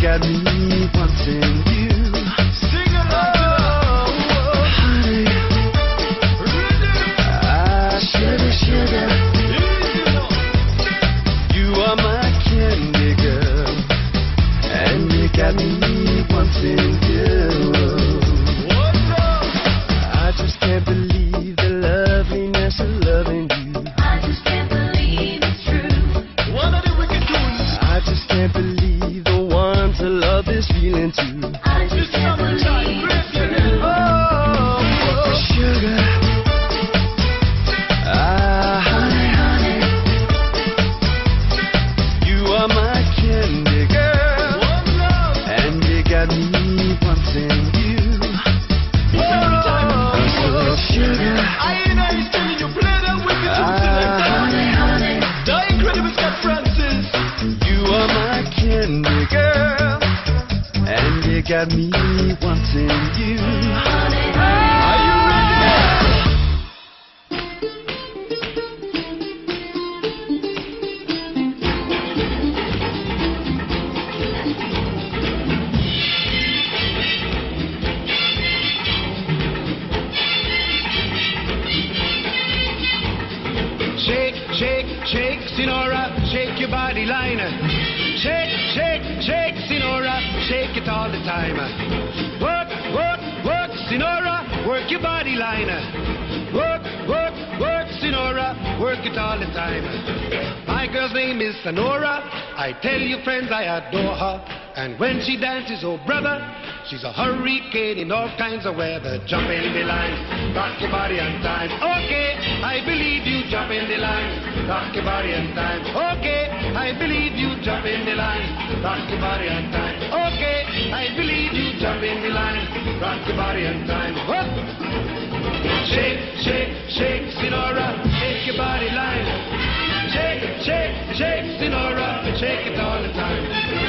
got me wanting you. Got me wanting you. I just can't believe the loveliness of loving you. I just can't believe it's true. One of the wicked tunes. I just can't believe the one to love this feeling too. I just can't believe girl, and you got me wanting you. Shake, Senora, shake your body liner. Shake, shake, shake, Senora, shake it all the time. Work, work, work, Senora, work your body liner. Work, work, work, Senora, work it all the time. My girl's name is Senora. I tell you, friends, I adore her. And when she dances, oh brother, she's a hurricane in all kinds of weather. Jump in the line, rock your body on time. Okay, I believe you. Jump in the line, rock your body on time. Okay, I believe you. Jump in the line, rock your body on time. Okay, I believe you. Jump in the line, rock your body on time. Shake, shake, shake, Senora, shake your body line. Shake, shake, shake, Senora, shake it all the time.